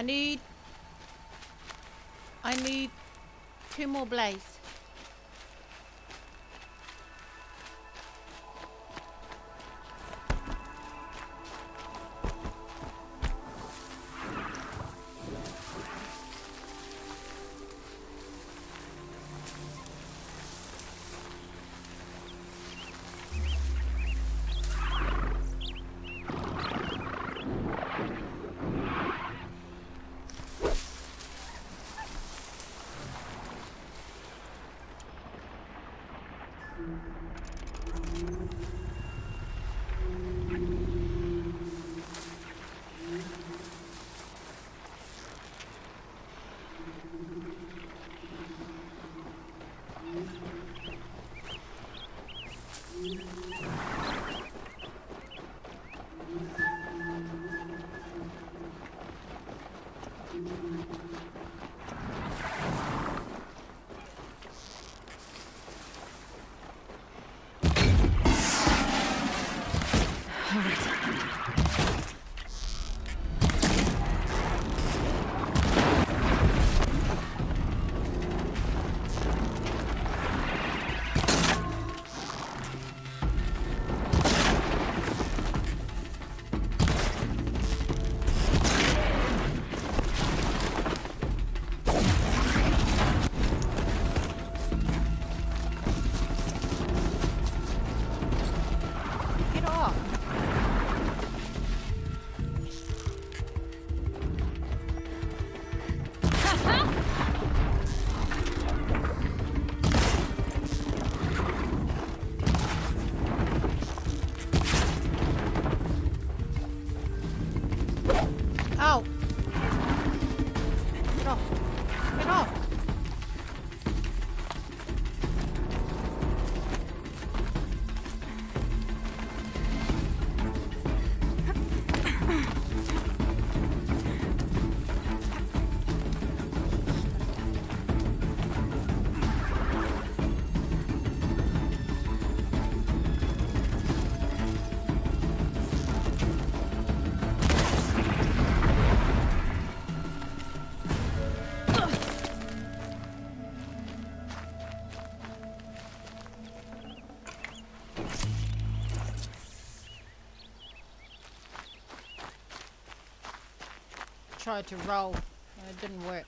I need... I need two more blaze. Tried to roll and it didn't work.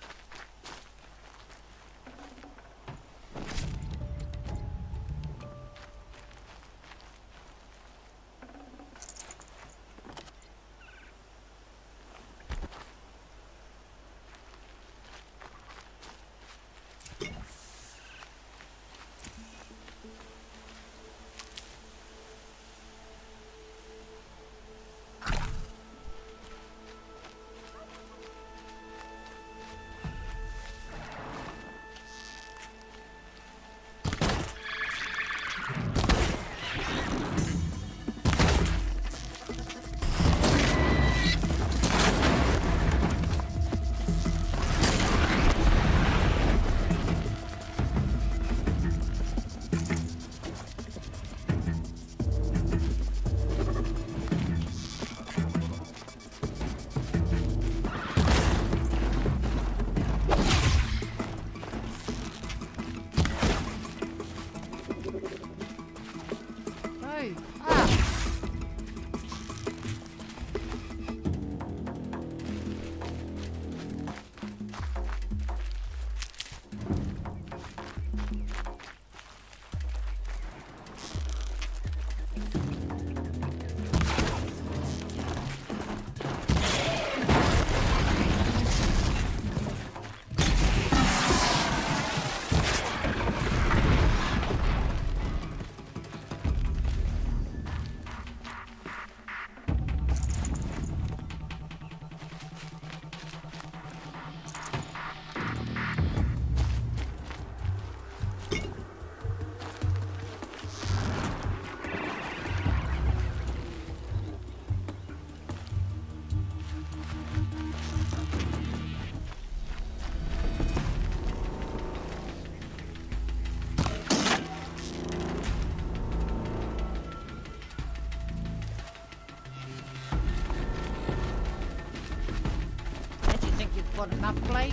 Enough place?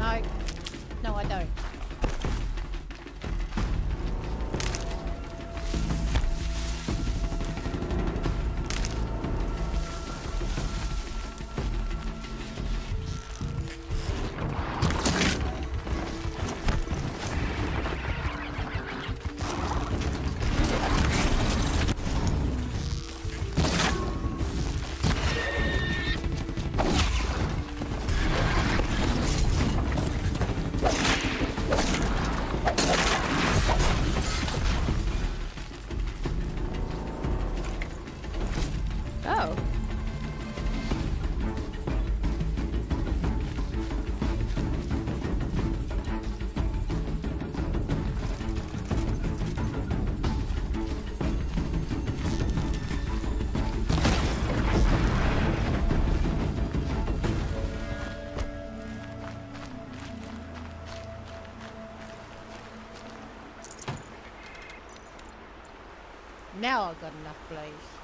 No. No, I don't. Now I've got enough place.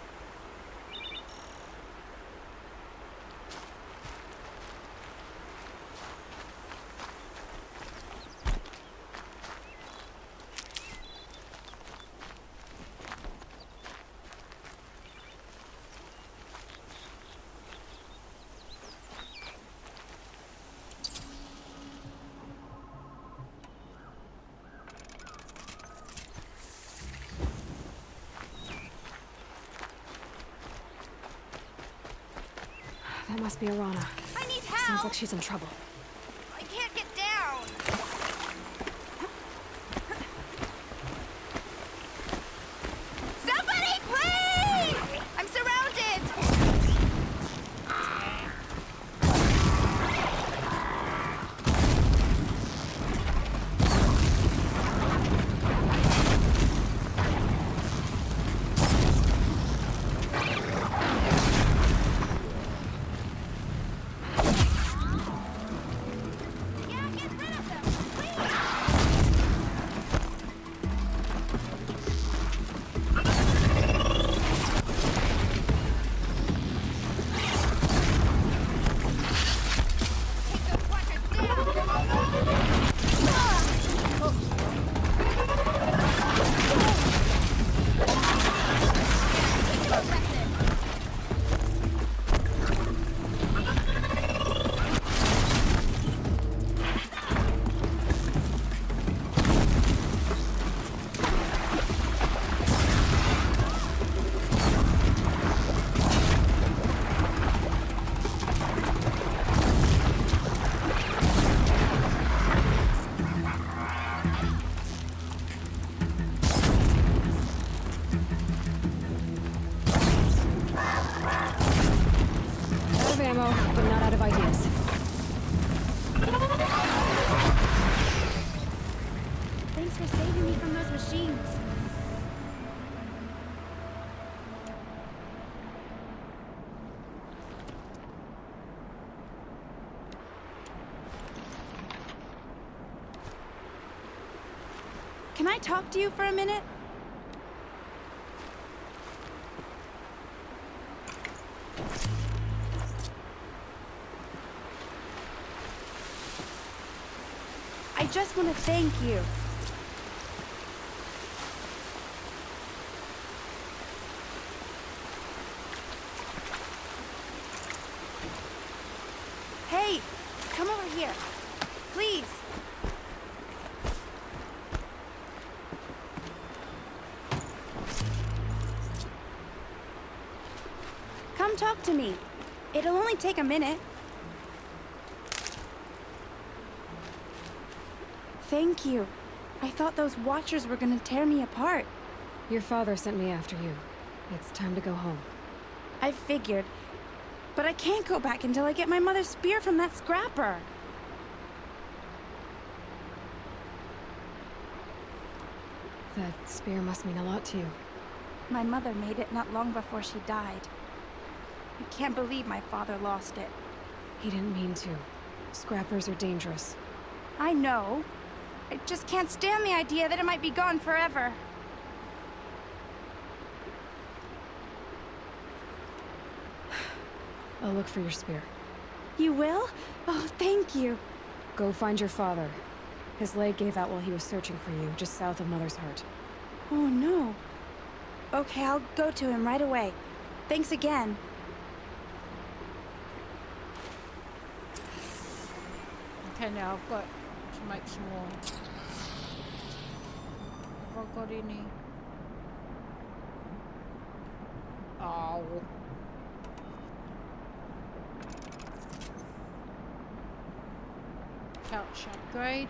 That must be Arana. I need help! like she's in trouble. Thanks for saving me from those machines. Can I talk to you for a minute? I just want to thank you. Please. Come talk to me. It'll only take a minute. Thank you. I thought those watchers were gonna tear me apart. Your father sent me after you. It's time to go home. I figured. But I can't go back until I get my mother's spear from that scrapper. That spear must mean a lot to you. My mother made it not long before she died. I can't believe my father lost it. He didn't mean to. Scrappers are dangerous. I know. I just can't stand the idea that it might be gone forever. I'll look for your spear. You will? Oh, thank you. Go find your father. His leg gave out while he was searching for you, just south of Mother's Heart. Oh, no. Okay, I'll go to him right away. Thanks again. Okay, now I've got to make some more. Have I got any? Oh. Pouch upgrade.